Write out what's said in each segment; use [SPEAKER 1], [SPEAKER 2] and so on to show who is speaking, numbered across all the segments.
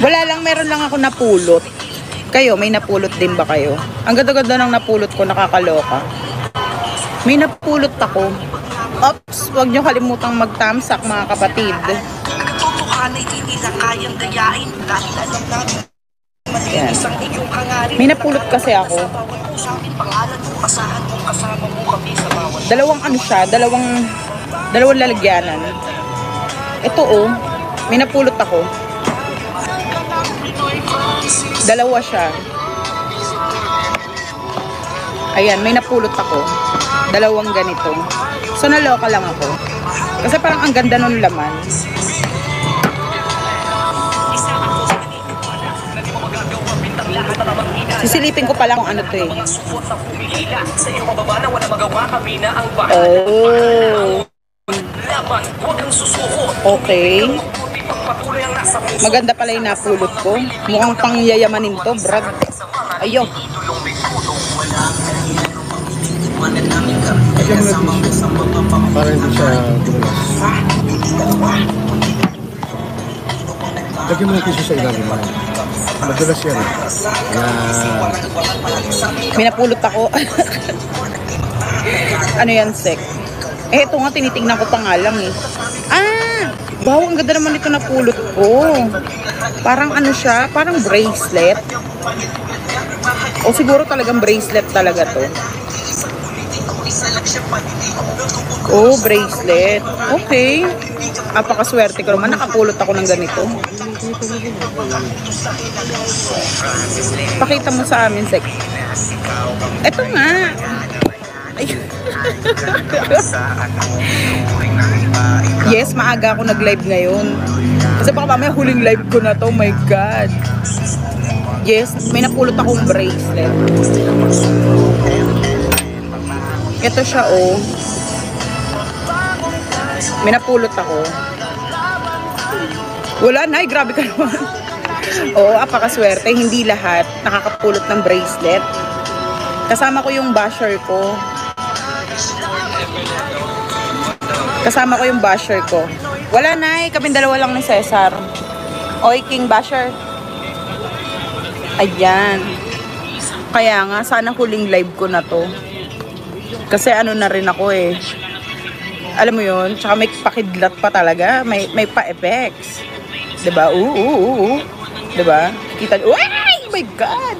[SPEAKER 1] Wala lang, meron lang ako napulot. Kayo, may napulot din ba kayo? Ang ganda-ganda ng napulot ko, nakakaloka. May napulot ako. Ops, huwag nyo kalimutang mag-tamsak mga kapatid.
[SPEAKER 2] Katotohanan ay hindi na kayang dahil alam natin
[SPEAKER 1] Yan. May napulot kasi ako. Dalawang ano siya, dalawang, dalawang lalagyanan. Ito oh, may napulot ako. Dalawa siya. Ayan, may napulot ako. Dalawang ganito. So, naloka lang ako. Kasi parang ang ganda nung laman. Sisilipin ko pala kung ano to eh. Oh, okay. Maganda pala yung napulot ko. Mukhang pangyayamanin to, brad. Ayo.
[SPEAKER 3] Para hindi siya dumulas. Lagyan mo ng tissue sa ilalim mo. Madulas yan. Yan.
[SPEAKER 1] May napulot ako. ano yan, sek? Eh, ito nga, tinitingnan ko pa nga lang eh. Ah! Wow, ang ganda naman ito napulot ko. Parang ano siya, parang bracelet. O siguro talagang bracelet talaga to. Oh, bracelet. Okay. Apakaswerte ko naman. Nakapulot ako ng ganito. Pakita mo sa amin, Sek. Ito nga. Yes, maaga ako nag-live ngayon. Kasi baka mamaya huling live ko na to. My God. Yes, may napulot akong bracelet. Ito siya, oh. May napulot ako. Wala na, grabe ka naman. Oo, apakaswerte. Hindi lahat nakakapulot ng bracelet. Kasama ko yung basher ko. Kasama ko yung basher ko. Wala na eh, kaming dalawa lang ni Cesar. Oy, King Basher. Ayan. Kaya nga, sana huling live ko na to. Kasi ano na rin ako eh. Alam mo yun, tsaka may pakidlat pa talaga. May, may pa-effects. 'Di ba? Oo, oo, oo. 'Di ba? Kita ay, oh my God!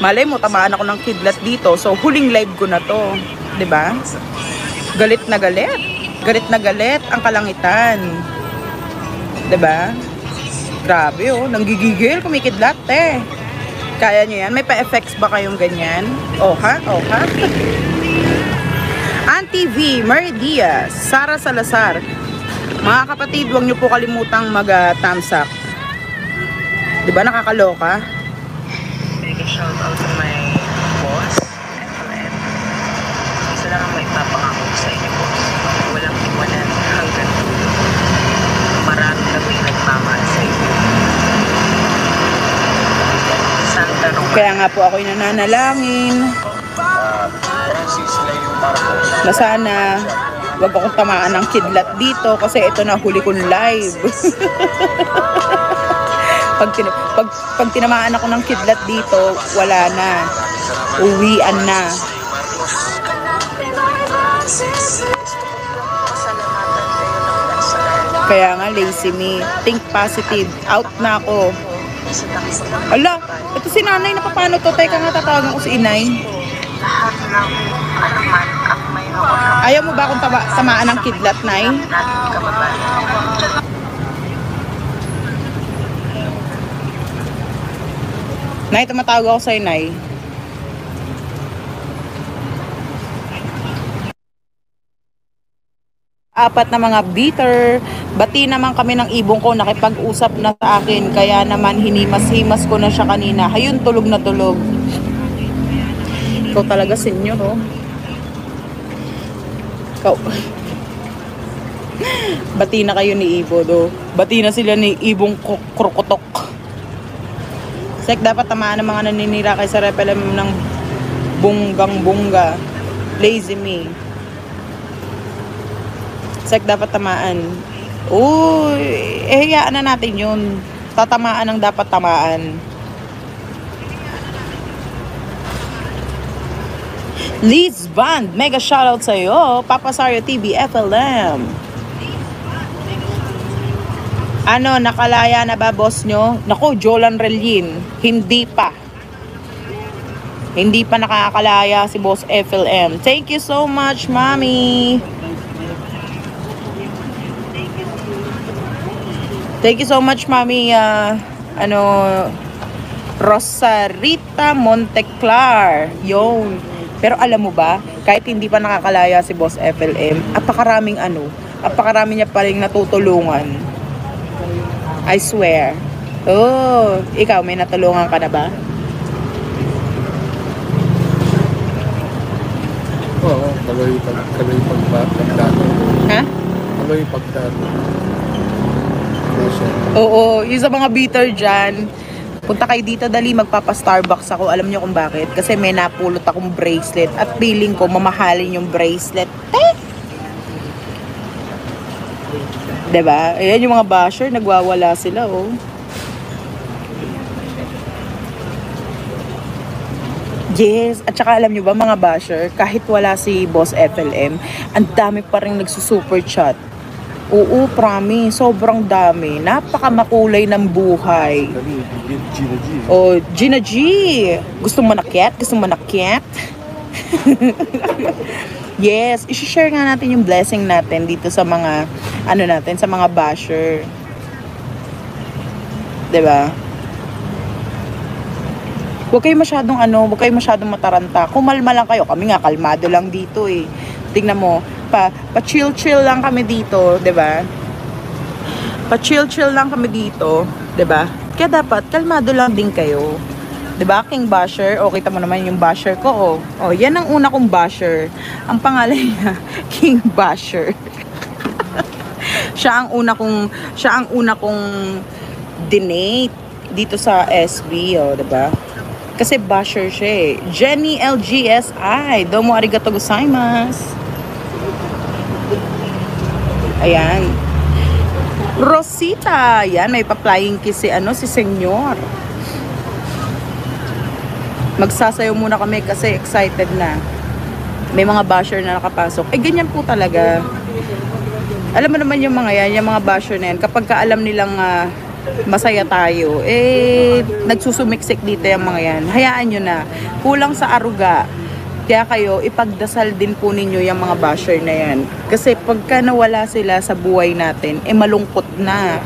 [SPEAKER 1] Malay mo, tamaan ako ng kidlat dito. So, huling live ko na to. 'Di ba? Galit na galit. Galit na galit ang kalangitan. 'Di ba? Grabe oh, nanggigigil, kumikidlat eh. Kaya niyo yan? May pa-effects ba kayong ganyan? Oh ha? Oh ha? Auntie Mary Diaz, Sara Salazar. Mga kapatid, huwag niyo po kalimutang mag-thumbs up. Di ba nakakaloka?
[SPEAKER 2] Mega shout out to my boss, FLN. Isa lang ang may papangako ko sa inyo, boss. Nagmamahal sa inyo. Santa Rosa.
[SPEAKER 1] Kaya nga po ako'y nananalangin na sana wag akong tamaan ng kidlat dito kasi ito na huli kong live. pag, tin- pag, pag tinamaan ako ng kidlat dito, wala na. Uwian na. Kaya nga, lazy me. Think positive. Out na ako. Ala, ito si nanay na paano to? Teka nga, tatawagan ko si inay. Ayaw mo ba akong tama tamaan ng kidlat, nay? Nay, tumatawag ako sa'yo, nay. Apat na mga beater. Bati naman kami ng ibong ko, nakipag-usap na sa akin. Kaya naman hinimas-himas ko na siya kanina. Hayun, tulog na tulog. Ikaw talaga, senyor, oh. Ikaw. Bati na kayo ni Ibo, do. Bati na sila ni Ibong Kro- Krokotok. Sek, dapat tamaan ng mga naninira kay sa repelem ng bunggang bungga. Lazy me. Sek, dapat tamaan. Uy, eh, hayaan na natin yun. Tatamaan ang dapat tamaan. Leeds Band, mega shoutout sa iyo. Papa Sario TV, FLM. Ano, nakalaya na ba boss nyo? Nako, Jolan Relin. Hindi pa. Hindi pa nakakalaya si boss FLM. Thank you so much, mommy. Thank you so much, Mami. ah, ano, Rosarita Monteclar. Yun. Pero alam mo ba, kahit hindi pa nakakalaya si Boss FLM, apakaraming ano, apakarami niya pa rin natutulungan. I swear. Oh, ikaw, may natulungan ka na ba?
[SPEAKER 3] Oo, kaloy pag kaloy pag pagdato.
[SPEAKER 1] Ha?
[SPEAKER 3] Kaloy pagdato. Kasi,
[SPEAKER 1] Oo, yung sa mga bitter dyan, punta kayo dito dali, magpapa-Starbucks ako. Alam niyo kung bakit? Kasi may napulot akong bracelet at feeling ko mamahalin yung bracelet. Eh! 'Di ba? Ayan yung mga basher, nagwawala sila, oh. Yes, at saka alam nyo ba mga basher, kahit wala si Boss FLM, ang dami pa rin nagsusuper chat. Oo, promise. Sobrang dami. Napakamakulay ng buhay.
[SPEAKER 3] Gina G.
[SPEAKER 1] O, Gina G. Gusto mo nakyat? Gusto mo nakyat? yes, isi-share nga natin yung blessing natin dito sa mga, ano natin, sa mga basher. 'Di ba? Huwag kayo masyadong ano, huwag kayo masyadong mataranta. Kumalma lang kayo. Kami nga, kalmado lang dito eh. Tingnan mo, pa, pa chill-chill lang kami dito, 'di ba? Pa chill-chill lang kami dito, 'di ba? Kaya dapat kalmado lang din kayo. ba? King Basher, o kita mo naman yung basher ko, oh. Oh, yan ang una kong basher. Ang pangalan niya, King Basher. siya ang una kong siya ang una kong dinate dito sa SB, oh, ba? Kasi basher siya eh. Jenny LGSI. Domo arigato gozaimasu. Ayan. Rosita. Yan, may pa-flying kiss si, ano, si Senyor. Magsasayaw muna kami kasi excited na. May mga basher na nakapasok. Eh, ganyan po talaga. Alam mo naman yung mga yan, yung mga basher na yan, kapag ka alam nilang ah, masaya tayo, eh, nagsusumiksik dito yung mga yan. Hayaan nyo na. Kulang sa aruga. Kaya kayo, ipagdasal din po ninyo yung mga basher na yan. Kasi pagka nawala sila sa buhay natin, eh malungkot na.